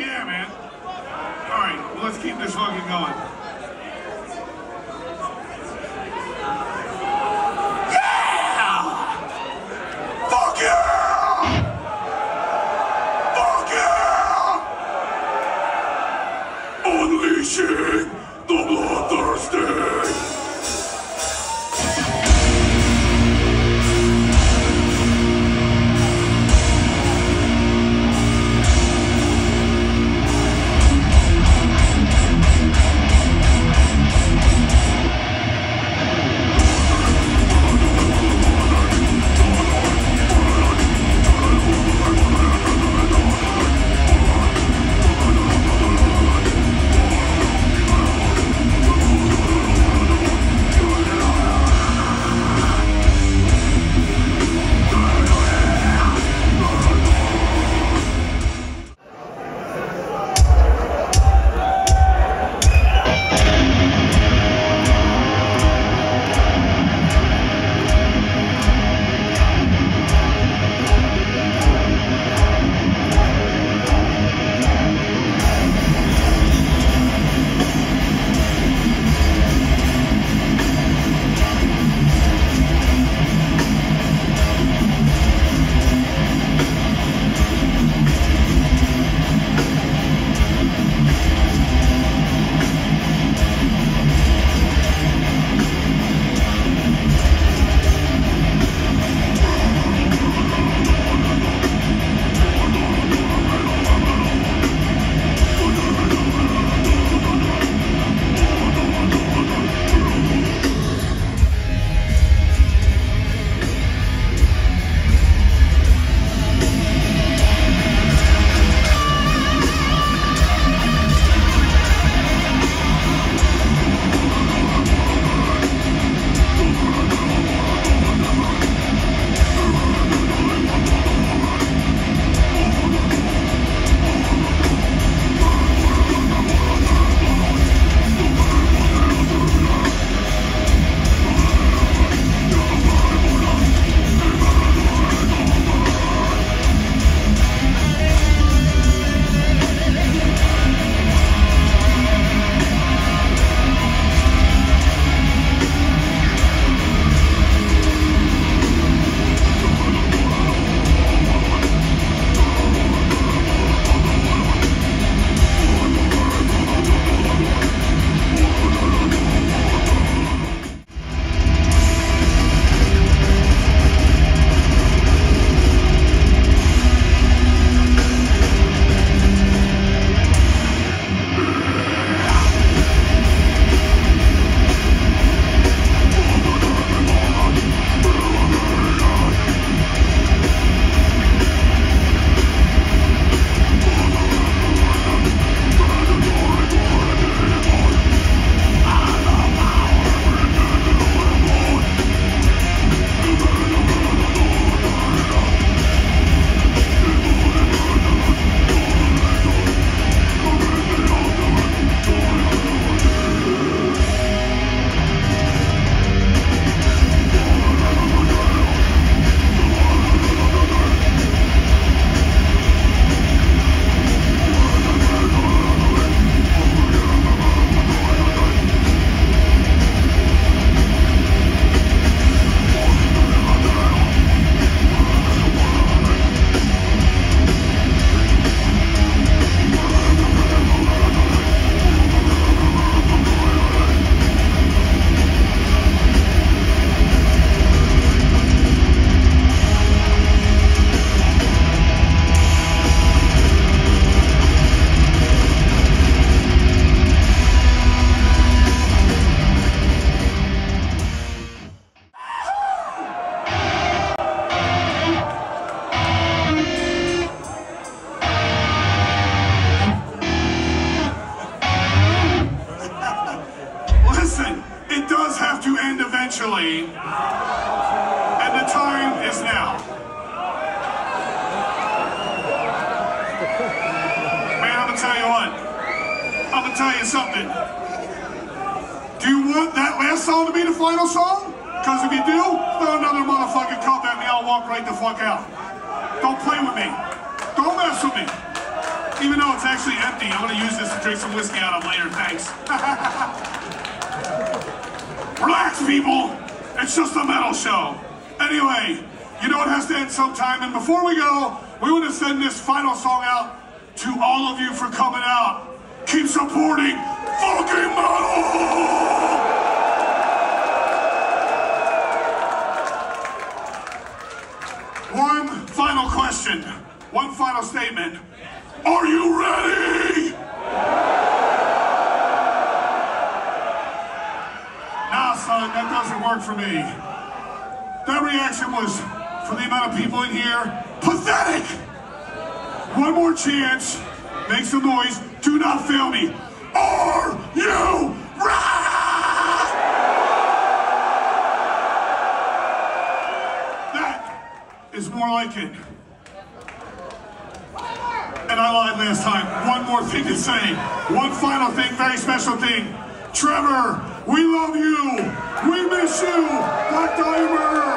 Yeah, man. All right, well, let's keep this fucking going. Use this to drink some whiskey out of later, thanks. Relax, people. It's just a metal show. Anyway, you know it has to end sometime, and before we go, we want to send this final song out to all of you for coming out. Keep supporting fucking metal! One final question, one final statement. Are you ready? That doesn't work for me. That reaction was, for the amount of people in here, pathetic! One more chance, make some noise, do not fail me. Are you ready? That is more like it. And I lied last time. One more thing to say. One final thing, very special thing. Trevor, we love you. We miss you. Black Dahlia